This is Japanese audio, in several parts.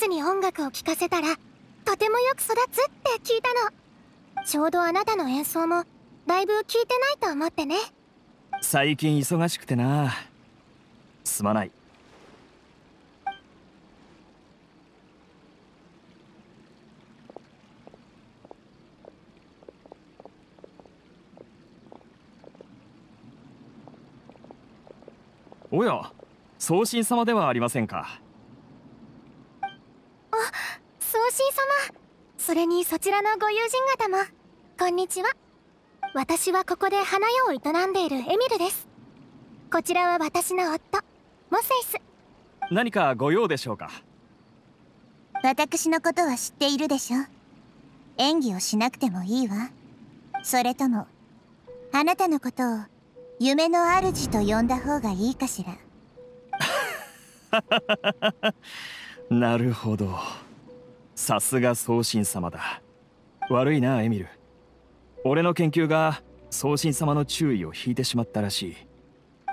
植物に音楽を聴かせたらとてもよく育つって聞いたの。ちょうどあなたの演奏もだいぶ聞いてないと思ってね。最近忙しくてな。すまない。おや送信様ではありませんかあ送信様それにそちらのご友人方も。こんにちは。私はここで花屋を営んでいるエミルです。こちらは私の夫モセイス。何かご用でしょうか？私のことは知っているでしょ演技をしなくてもいいわ。それともあなたのことを夢の主と呼んだ方がいいかしら。なるほどさすが送信様だ。悪いなエミル。俺の研究が送信様の注意を引いてしまったらしい。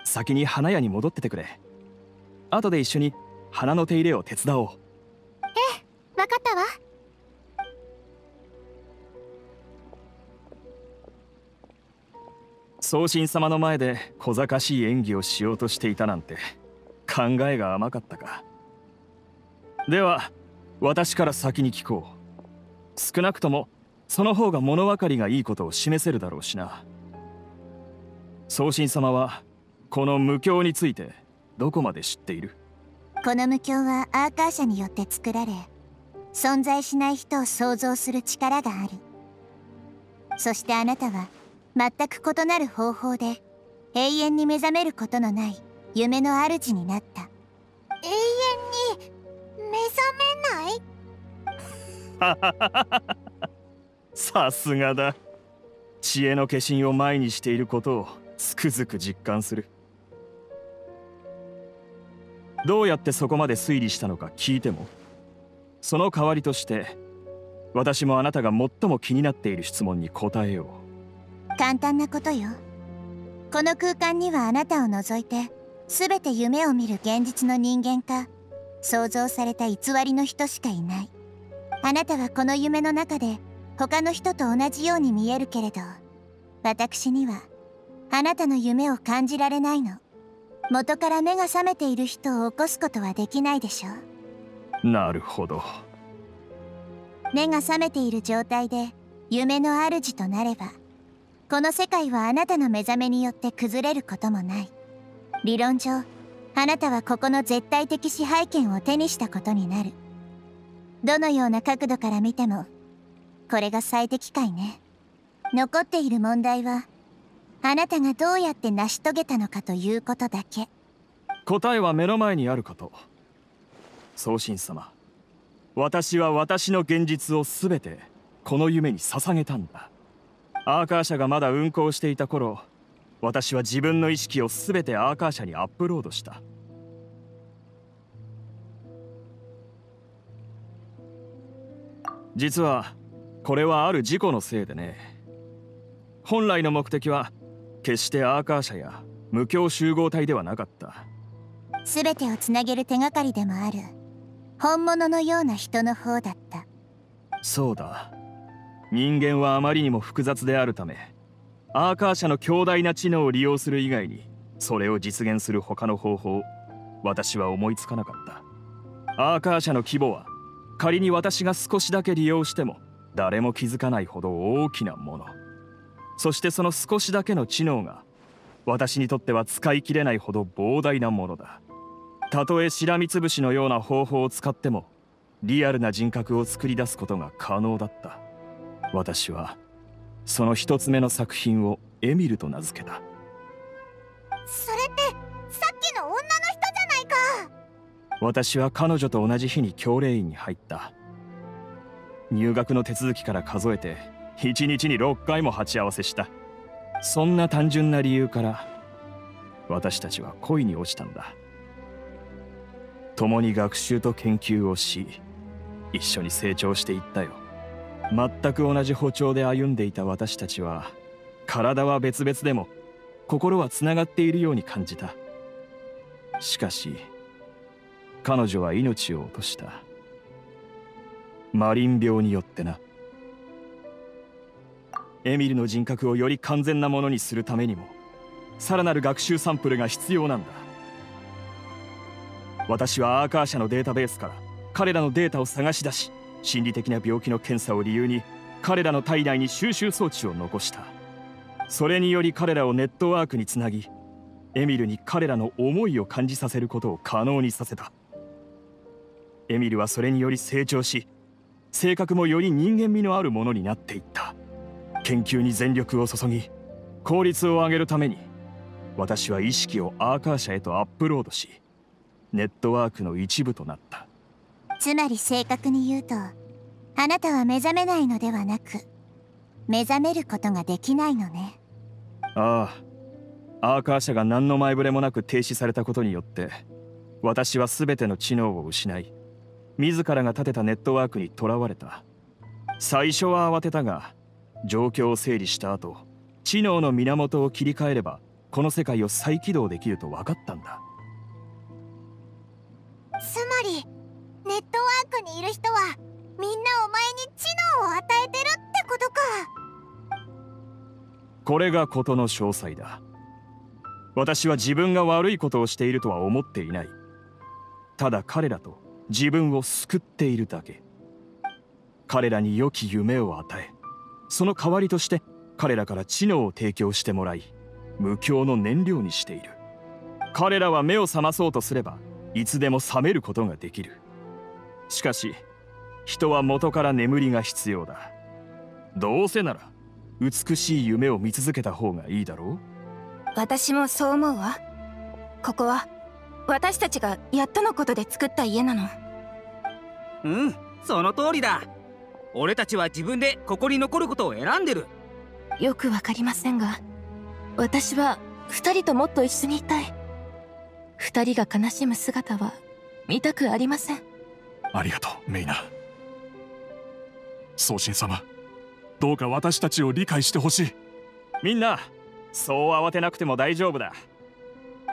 先に花屋に戻っててくれ。後で一緒に花の手入れを手伝おう。ええ分かったわ。送信様の前で小賢しい演技をしようとしていたなんて考えが甘かったか。では私から先に聞こう。少なくともその方が物分かりがいいことを示せるだろうしな。送信様はこの無教についてどこまで知っている？この無教はアーカー社によって作られ存在しない人を想像する力があるそしてあなたは全く異なる方法で永遠に目覚めることのない夢の主になった。永遠？覚めない？さすがだ。知恵の化身を前にしていることをつくづく実感する。どうやってそこまで推理したのか聞いてもその代わりとして私もあなたが最も気になっている質問に答えよう。簡単なことよ。この空間にはあなたを除いて全て夢を見る現実の人間か想像された偽りの人しかいない。あなたはこの夢の中で他の人と同じように見えるけれど私にはあなたの夢を感じられないの。元から目が覚めている人を起こすことはできないでしょなるほど。目が覚めている状態で夢の主となればこの世界はあなたの目覚めによって崩れることもない。理論上あなたはここの絶対的支配権を手にしたことになる。どのような角度から見てもこれが最適解ね。残っている問題はあなたがどうやって成し遂げたのかということだけ。答えは目の前にあること。送信様私は私の現実を全てこの夢に捧げたんだ。アーカー社がまだ運行していた頃私は自分の意識を全てアーカー社にアップロードした。実はこれはある事故のせいでね。本来の目的は決してアーカー社や無教集合体ではなかった。全てをつなげる手がかりでもある。本物のような人の方だった。そうだ。人間はあまりにも複雑であるためアーカー社の強大な知能を利用する以外にそれを実現する他の方法私は思いつかなかった。アーカー社の規模は仮に私が少しだけ利用しても誰も気づかないほど大きなもの。そしてその少しだけの知能が私にとっては使い切れないほど膨大なものだ。たとえしらみつぶしのような方法を使ってもリアルな人格を作り出すことが可能だった。私はその一つ目の作品をエミルと名付けた。それってさっきの女の人じゃないか。私は彼女と同じ日に教令院に入った。入学の手続きから数えて1日に6回も鉢合わせした。そんな単純な理由から私たちは恋に落ちたんだ。共に学習と研究をし一緒に成長していったよ全く同じ歩調で歩んでいた私たちは体は別々でも心はつながっているように感じた。しかし彼女は命を落とした。マリン病によってな。エミルの人格をより完全なものにするためにもさらなる学習サンプルが必要なんだ。私はアーカー社のデータベースから彼らのデータを探し出し心理的な病気の検査を理由に彼らの体内に収集装置を残した。それにより彼らをネットワークにつなぎエミルに彼らの思いを感じさせることを可能にさせた。エミルはそれにより成長し性格もより人間味のあるものになっていった。研究に全力を注ぎ効率を上げるために私は意識をアーカー社へとアップロードしネットワークの一部となった。つまり正確に言うとあなたは目覚めないのではなく目覚めることができないのね。ああ。アーカー社が何の前触れもなく停止されたことによって私は全ての知能を失い自らが立てたネットワークにとらわれた。最初は慌てたが状況を整理した後知能の源を切り替えればこの世界を再起動できると分かったんだ。つまりネットワークにいる人はみんなお前に知能を与えてるってことか。これが事の詳細だ。私は自分が悪いことをしているとは思っていない。ただ彼らと自分を救っているだけ。彼らに良き夢を与えその代わりとして彼らから知能を提供してもらい無教の燃料にしている。彼らは目を覚まそうとすればいつでも覚めることができる。しかし人は元から眠りが必要だ。どうせなら美しい夢を見続けた方がいいだろう？私もそう思うわ。ここは私たちがやっとのことで作った家なの。うんその通りだ。俺たちは自分でここに残ることを選んでる。よくわかりませんが私は二人ともっと一緒にいたい。二人が悲しむ姿は見たくありません。ありがとうメイナ宗神様。どうか私たちを理解してほしい。みんなそう慌てなくても大丈夫だ。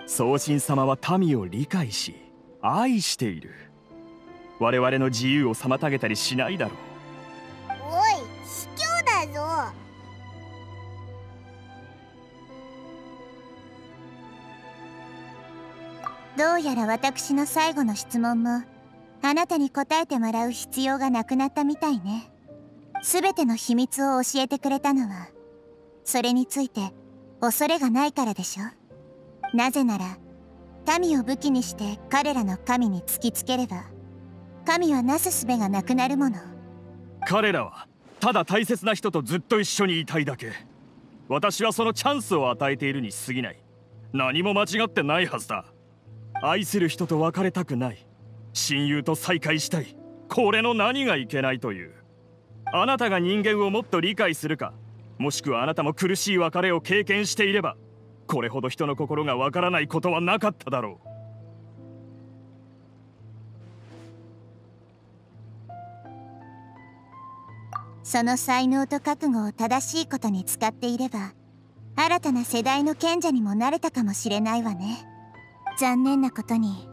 宗神様は民を理解し愛している。我々の自由を妨げたりしないだろう。おい卑怯だぞ。どうやら私の最後の質問もあなたに答えてもらう必要がなくなったみたいね全ての秘密を教えてくれたのはそれについて恐れがないからでしょ。なぜなら民を武器にして彼らの神に突きつければ神はなすすべがなくなるもの。彼らはただ大切な人とずっと一緒にいたいだけ。私はそのチャンスを与えているに過ぎない。何も間違ってないはずだ。愛する人と別れたくない。親友と再会したい。これの何がいけないという。あなたが人間をもっと理解するかもしくはあなたも苦しい別れを経験していればこれほど人の心がわからないことはなかっただろう。その才能と覚悟を正しいことに使っていれば新たな世代の賢者にもなれたかもしれないわね。残念なことに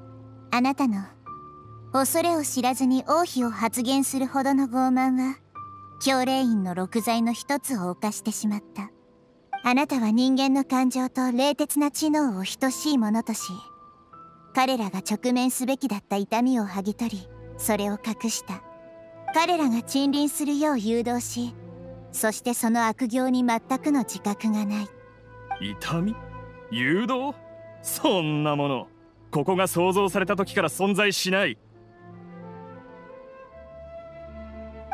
あなたの恐れを知らずに王妃を発言するほどの傲慢は教霊院の六罪の一つを犯してしまった。あなたは人間の感情と冷徹な知能を等しいものとし彼らが直面すべきだった痛みを剥ぎ取りそれを隠した。彼らが沈臨するよう誘導しそしてその悪行に全くの自覚がない。痛み？誘導？そんなもの。ここが想像された時から存在しない。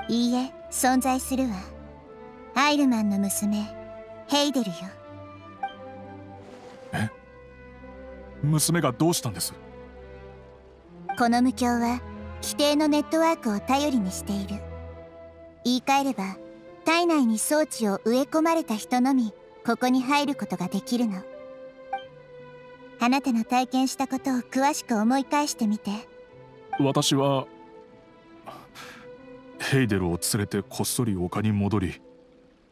いいえ存在するわ。アイルマンの娘ヘイデルよ。娘がどうしたんです？この無教は規定のネットワークを頼りにしている。言い換えれば体内に装置を植え込まれた人のみここに入ることができるの。あなたの体験したことを詳しく思い返してみて私はヘイデルを連れてこっそり丘に戻り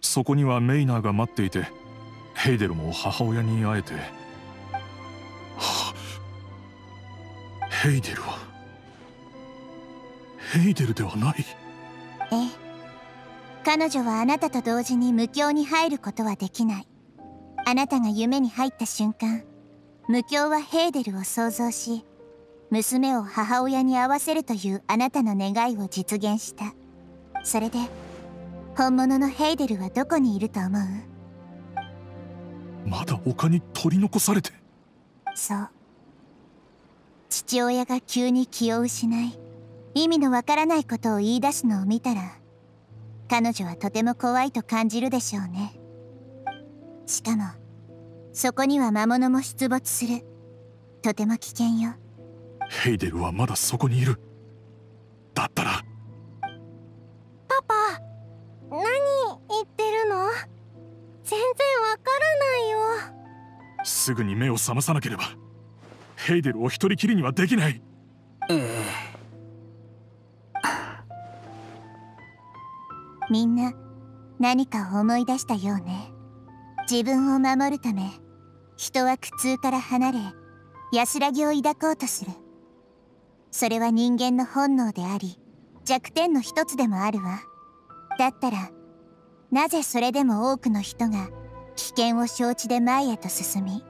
そこにはメイナーが待っていてヘイデルも母親に会えて、はあ。ヘイデルは？ヘイデルではない？ええ。彼女はあなたと同時に無境に入ることはできない。あなたが夢に入った瞬間無境はヘーデルを想像し娘を母親に会わせるというあなたの願いを実現した。それで本物のヘイデルはどこにいると思う？まだ丘に取り残されて。そう。父親が急に気を失い意味のわからないことを言い出すのを見たら彼女はとても怖いと感じるでしょうね。しかもそこには魔物も出没する。とても危険よヘイデルはまだそこにいる。だったら。パパ何言ってるの？全然わからないよ。すぐに目を覚まさなければ。ヘイデルを一人きりにはできない。ええ。みんな何かを思い出したようね。自分を守るため人は苦痛から離れ安らぎを抱こうとするそれは人間の本能であり弱点の一つでもあるわ。だったらなぜそれでも多くの人が危険を承知で前へと進み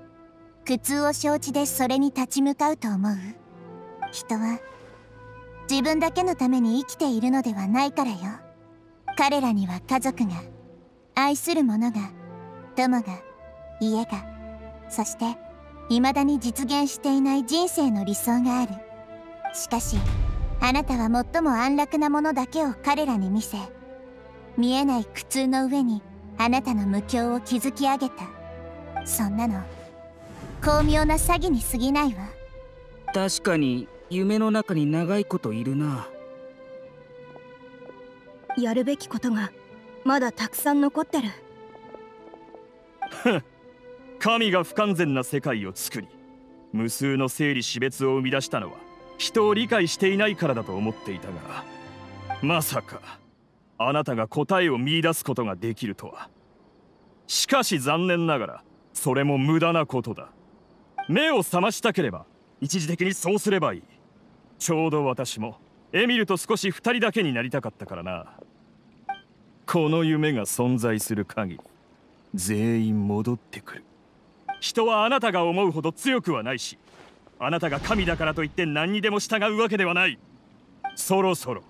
苦痛を承知でそれに立ち向かうと思う？人は自分だけのために生きているのではないからよ。彼らには家族が愛する者が友が家がそして未だに実現していない人生の理想がある。しかしあなたは最も安楽なものだけを彼らに見せ見えない苦痛の上にあなたの無境を築き上げた。そんなの巧妙な詐欺に過ぎないわ。確かに夢の中に長いこといるな。やるべきことがまだたくさん残ってる。神が不完全な世界を作り無数の整理死別を生み出したのは人を理解していないからだと思っていたがまさかあなたが答えを見出すことができるとは。しかし残念ながらそれも無駄なことだ。目を覚ましたければ一時的にそうすればいい。ちょうど私もエミルと少し二人だけになりたかったからな。この夢が存在する限り全員戻ってくる。人はあなたが思うほど強くはないしあなたが神だからといって何にでも従うわけではない。そろそろ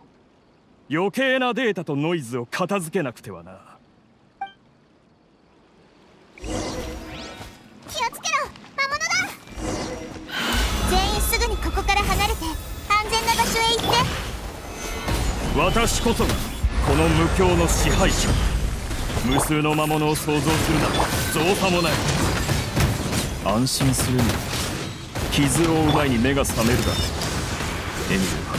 余計なデータとノイズを片付けなくてはな。気をつけろ魔物だ。全員すぐにここから離れて安全な場所へ行って。私こそがこの無境の支配者。無数の魔物を想像するなど造作もない。安心するには傷を負う前に目が覚めるだエミルは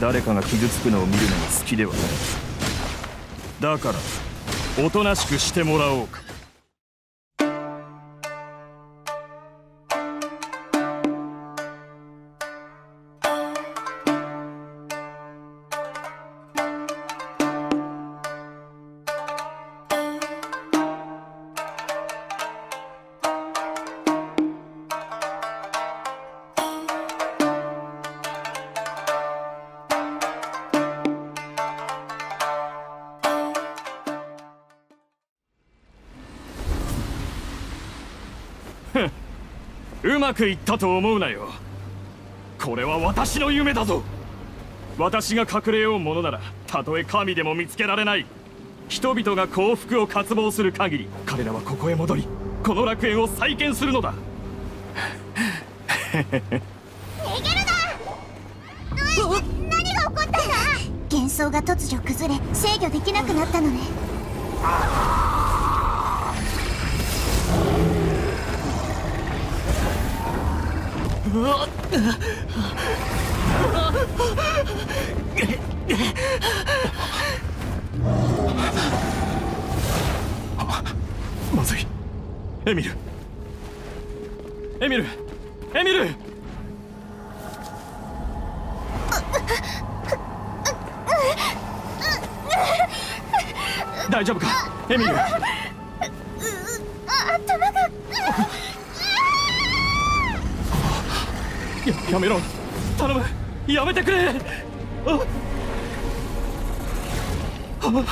誰かが傷つくのを見るのが好きではない。だからおとなしくしてもらおうか。まくいったと思うなよ。これは私の夢だぞ。私が隠れようものならたとえ神でも見つけられない。人々が幸福を渇望する限り彼らはここへ戻りこの楽園を再建するのだ。逃げるな！何が起こったんだ幻想が突如崩れ制御できなくなったのね。まずい。エミル。エミル。エミル。大丈夫か？エミル。ややめろ。頼む。やめてくれ。あ。ああ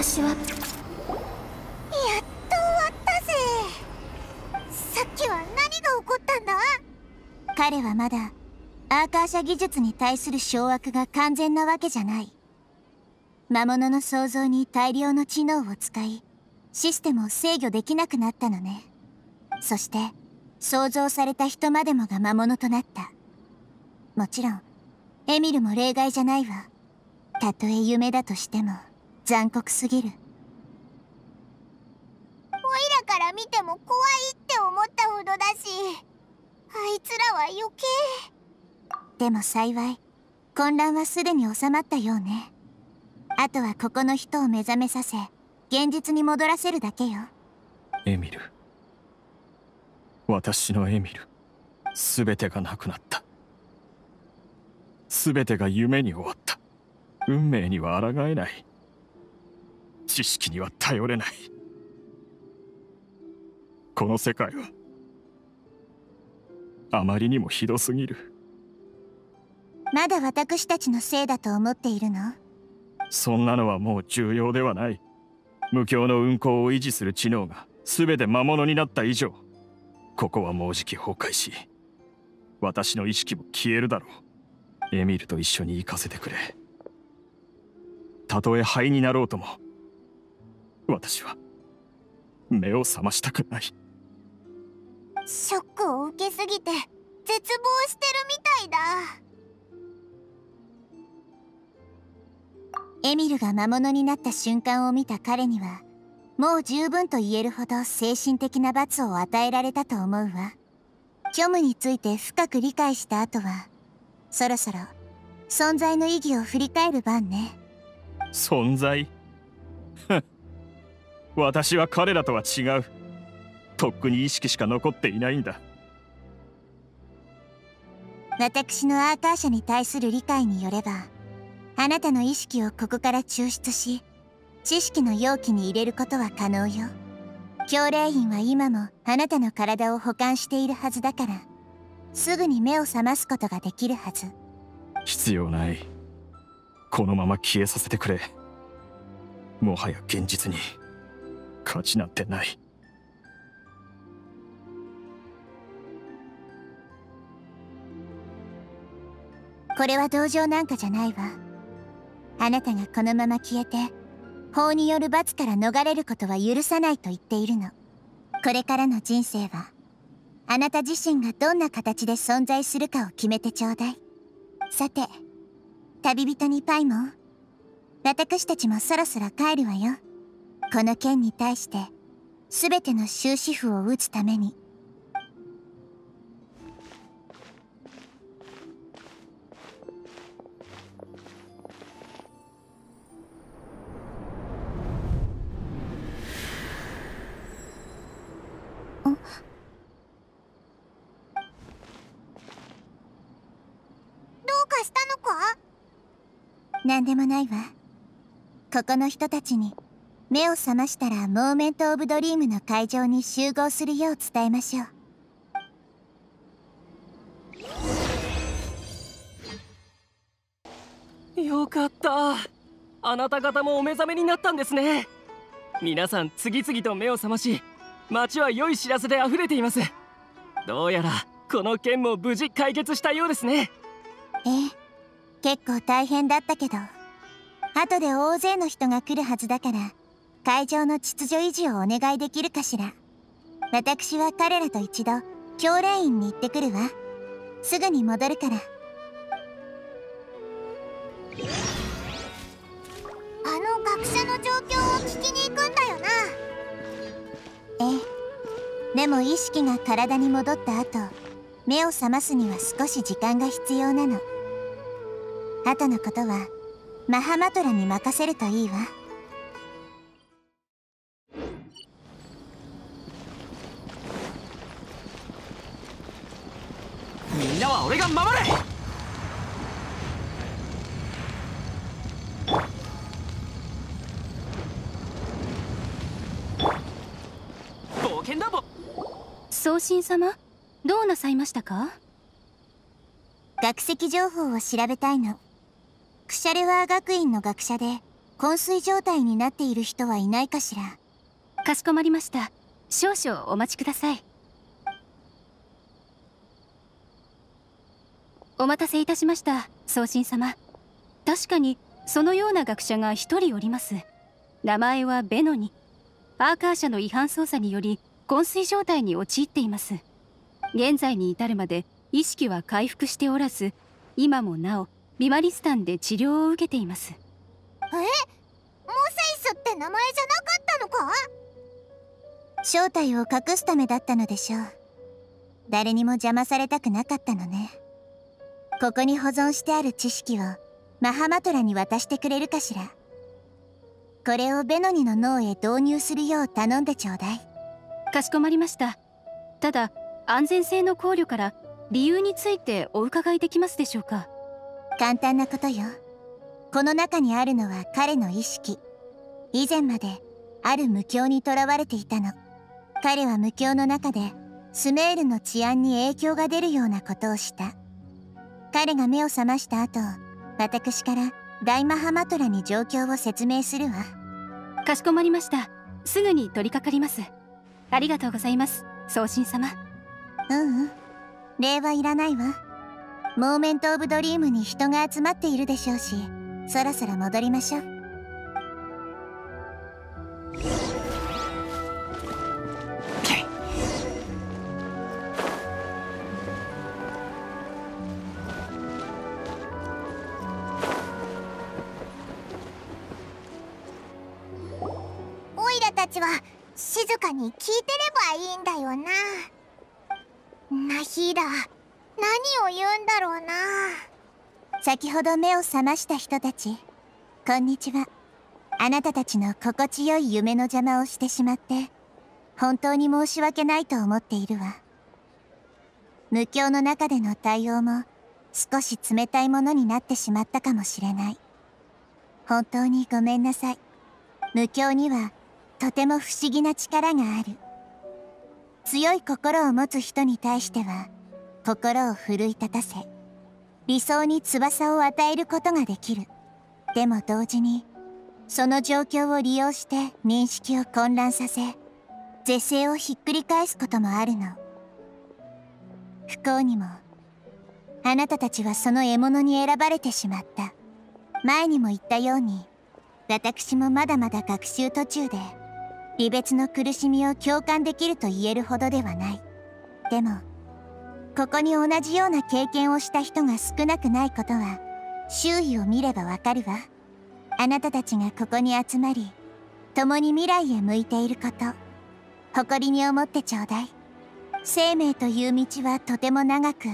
私は。やっと終わったぜ。さっきは何が起こったんだ？彼はまだアーカーシャ技術に対する掌握が完全なわけじゃない。魔物の創造に大量の知能を使いシステムを制御できなくなったのね。そして創造された人までもが魔物となった。もちろんエミルも例外じゃないわ。たとえ夢だとしても。残酷すぎる。オイラから見ても怖いって思ったほどだしあいつらは余計。でも幸い混乱はすでに収まったようね。あとはここの人を目覚めさせ現実に戻らせるだけよ。エミル。私のエミル。全てがなくなった。全てが夢に終わった。運命には抗えない知識には頼れない。この世界はあまりにもひどすぎる。まだ私たちのせいだと思っているの？そんなのはもう重要ではない。無境の運行を維持する知能が全て魔物になった以上ここはもうじき崩壊し私の意識も消えるだろう。エミルと一緒に行かせてくれ。たとえ灰になろうとも私は。目を覚ましたくない。ショックを受けすぎて絶望してるみたいだ。エミルが魔物になった瞬間を見た彼にはもう十分と言えるほど精神的な罰を与えられたと思うわ。虚無について深く理解した後はそろそろ存在の意義を振り返る番ね。存在？私は彼らとは違う。とっくに意識しか残っていないんだ。私のアーカーシャに対する理解によればあなたの意識をここから抽出し知識の容器に入れることは可能よ。教霊院は今もあなたの体を保管しているはずだからすぐに目を覚ますことができるはず。必要ない。このまま消えさせてくれ。もはや現実に価値なんてない。これは同情なんかじゃないわ。あなたがこのまま消えて法による罰から逃れることは許さないと言っているの。これからの人生はあなた自身がどんな形で存在するかを決めてちょうだい。さて旅人にパイモン私たちもそろそろ帰るわよ。この件に対して全ての終止符を打つために。どうかしたのか？何でもないわ。ここの人たちに。目を覚ましたらモーメント・オブ・ドリームの会場に集合するよう伝えましょう。よかった。あなた方もお目覚めになったんですね。皆さん次々と目を覚まし街は良い知らせで溢れています。どうやらこの件も無事解決したようですね。ええ結構大変だったけど後で大勢の人が来るはずだから会場の秩序維持をお願いできるかしら。私は彼らと一度教練院に行ってくるわ。すぐに戻るから。あの学者の状況を聞きに行くんだよな。ええ。でも意識が体に戻った後目を覚ますには少し時間が必要なの。後のことはマハマトラに任せるといいわみんなは俺が守れ！冒険だぼ！送信様どうなさいましたか？学籍情報を調べたいの。クシャレワー学院の学者で昏睡状態になっている人はいないかしら。かしこまりました。少々お待ちくださいお待たせいたしました送信様。確かにそのような学者が一人おります。名前はベノニ。アーカー社の違反操作により昏睡状態に陥っています。現在に至るまで意識は回復しておらず今もなおビマリスタンで治療を受けています。え？モセイスって名前じゃなかったのか？正体を隠すためだったのでしょう。誰にも邪魔されたくなかったのね。ここに保存してある知識をマハマトラに渡してくれるかしら。これをベノニの脳へ導入するよう頼んでちょうだい。かしこまりました。ただ安全性の考慮から理由についてお伺いできますでしょうか。簡単なことよ。この中にあるのは彼の意識。以前まである無境にとらわれていたの。彼は無境の中でスメールの治安に影響が出るようなことをした彼が目を覚ました後私から大マハマトラに状況を説明するわ。かしこまりました。すぐに取り掛かります。ありがとうございます。草神様。うんうん。礼はいらないわ。モーメント・オブ・ドリームに人が集まっているでしょうしそろそろ戻りましょうヒーダ何を言うんだろうな。先ほど目を覚ました人たち。こんにちは。あなたたちの心地よい夢の邪魔をしてしまって本当に申し訳ないと思っているわ。無境の中での対応も少し冷たいものになってしまったかもしれない。本当にごめんなさい。無境にはとても不思議な力がある。強い心を持つ人に対しては心を奮い立たせ理想に翼を与えることができる。でも同時にその状況を利用して認識を混乱させ是正をひっくり返すこともあるの。不幸にもあなたたちはその獲物に選ばれてしまった。前にも言ったように私もまだまだ学習途中で離別の苦しみを共感できると言えるほどではない。でもここに同じような経験をした人が少なくないことは周囲を見ればわかるわ。あなたたちがここに集まり共に未来へ向いていること。誇りに思ってちょうだい。生命という道はとても長く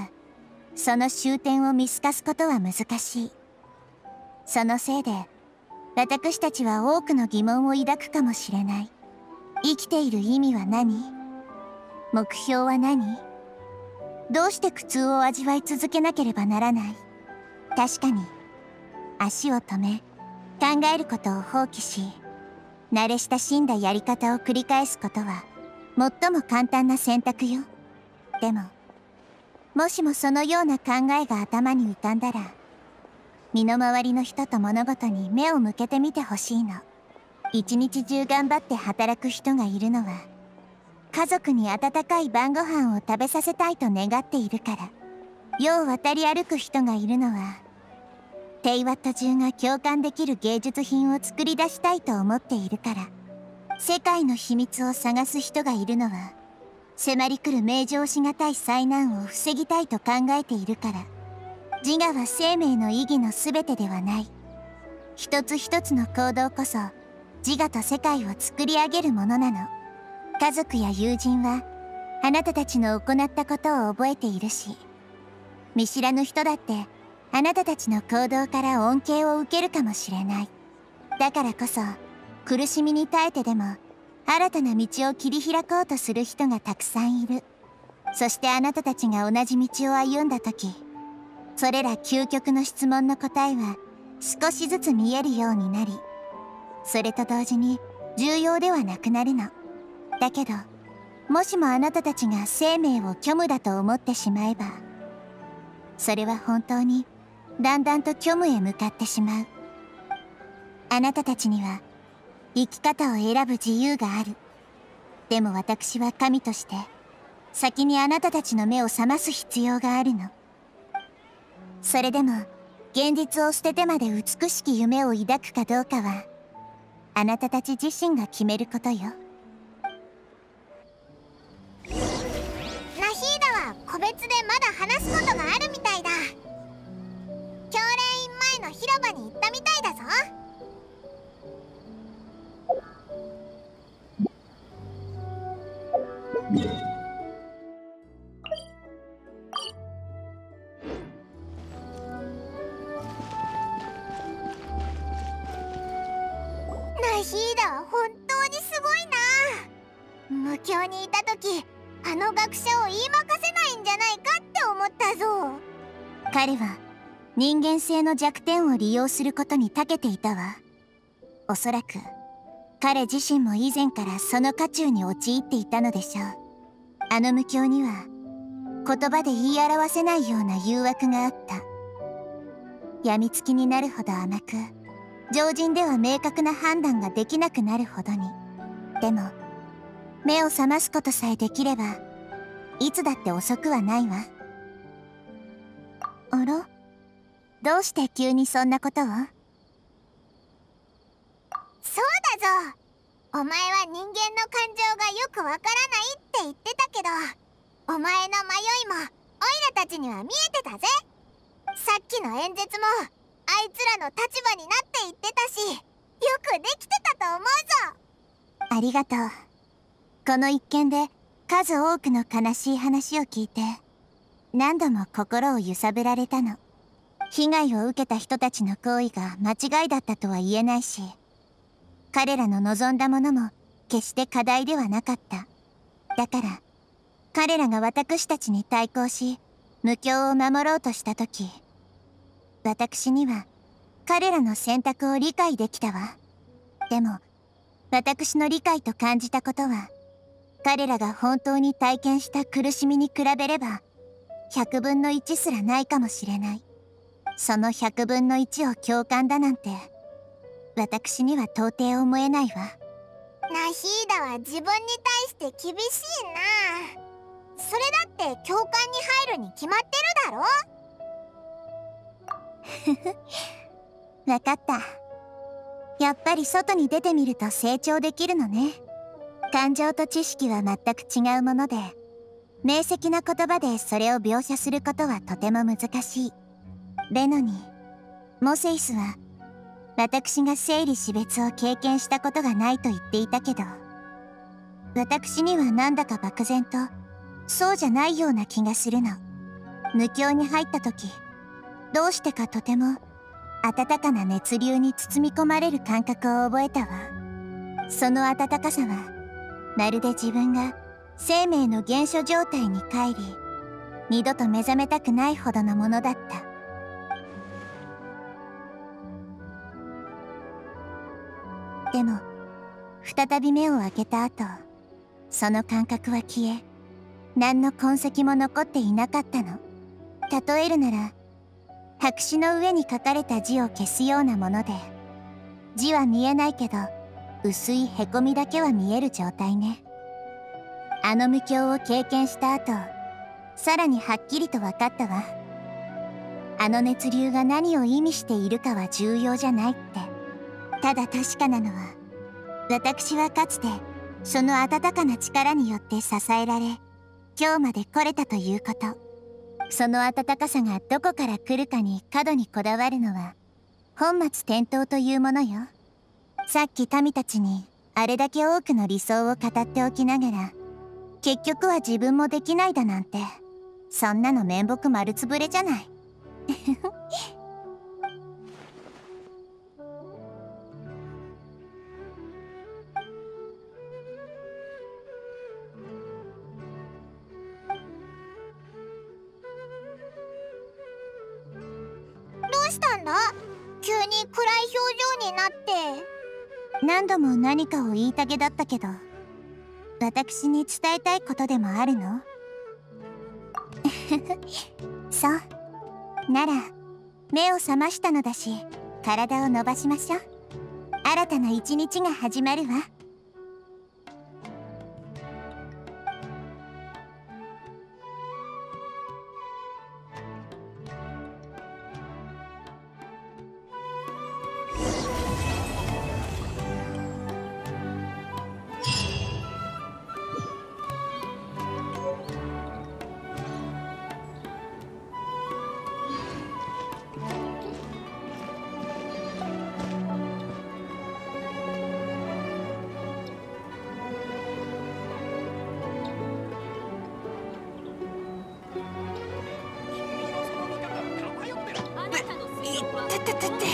その終点を見透かすことは難しい。そのせいで私たちは多くの疑問を抱くかもしれない。生きている意味は何？目標は何？どうして苦痛を味わい続けなければならない？確かに足を止め考えることを放棄し慣れ親しんだやり方を繰り返すことは最も簡単な選択よ。でももしもそのような考えが頭に浮かんだら身の回りの人と物事に目を向けてみてほしいの。一日中頑張って働く人がいるのは家族に温かい晩ご飯を食べさせたいと願っているから世を渡り歩く人がいるのはテイワット中が共感できる芸術品を作り出したいと思っているから世界の秘密を探す人がいるのは迫り来る名状しがたい災難を防ぎたいと考えているから自我は生命の意義の全てではない。一つ一つの行動こそ自我と世界を作り上げるものなの。家族や友人はあなたたちの行ったことを覚えているし見知らぬ人だってあなたたちの行動から恩恵を受けるかもしれない。だからこそ苦しみに耐えてでも新たな道を切り開こうとする人がたくさんいる。そしてあなたたちが同じ道を歩んだ時それら究極の質問の答えは少しずつ見えるようになりそれと同時に重要ではなくなるの。だけどもしもあなたたちが生命を虚無だと思ってしまえばそれは本当にだんだんと虚無へ向かってしまう。あなたたちには生き方を選ぶ自由がある。でも私は神として先にあなたたちの目を覚ます必要があるの。それでも現実を捨ててまで美しき夢を抱くかどうかはあなたたち自身が決めることよ。ナヒーダは個別でまだ話すことがあるみたいだ。教練院前の広場に行ったみたいだぞ。いな無教にいた時あの学者を言いまかせないんじゃないかって思ったぞ。彼は人間性の弱点を利用することに長けていたわ。おそらく彼自身も以前からその渦中に陥っていたのでしょう。あの無教には言葉で言い表せないような誘惑があった。病みつきになるほど甘く常人では明確な判断ができなくなるほどに。でも目を覚ますことさえできればいつだって遅くはないわ。あら？どうして急にそんなことを？そうだぞ！お前は人間の感情がよくわからないって言ってたけどお前の迷いもオイラたちには見えてたぜ。さっきの演説もあいつらの立場になって言ってたしよくできてたと思うぞ。ありがとう。この一件で数多くの悲しい話を聞いて何度も心を揺さぶられたの。被害を受けた人たちの行為が間違いだったとは言えないし彼らの望んだものも決して課題ではなかった。だから彼らが私たちに対抗し無教を守ろうとした時私には彼らの選択を理解できたわ。でも私の理解と感じたことは彼らが本当に体験した苦しみに比べれば100分の1すらないかもしれない。その100分の1を共感だなんて私には到底思えないわ。ナヒーダは自分に対して厳しいな。それだって教官に入るに決まってるだろ。わかった。やっぱり外に出てみると成長できるのね感情と知識は全く違うもので明晰な言葉でそれを描写することはとても難しい。ベノニモセイスは私が生理死別を経験したことがないと言っていたけど私にはなんだか漠然とそうじゃないような気がするの。無教に入った時どうしてかとても温かな熱流に包み込まれる感覚を覚えたわ。その温かさはまるで自分が生命の原初状態に帰り二度と目覚めたくないほどのものだった。でも再び目を開けた後その感覚は消え何の痕跡も残っていなかったの。例えるなら白紙の上に書かれた字を消すようなもので字は見えないけど薄いへこみだけは見える状態ね。あの無教を経験した後さらにはっきりと分かったわ。あの熱流が何を意味しているかは重要じゃないって。ただ確かなのは私はかつてその温かな力によって支えられ今日まで来れたということ。その温かさがどこから来るかに過度にこだわるのは本末転倒というものよ。さっき民たちにあれだけ多くの理想を語っておきながら結局は自分もできないだなんて。そんなの面目丸つぶれじゃない。どうしたんだ？急に暗い表情になって。何度も何かを言いたげだったけど私に伝えたいことでもあるの？そう。なら目を覚ましたのだし体を伸ばしましょう。新たな一日が始まるわ。ってって。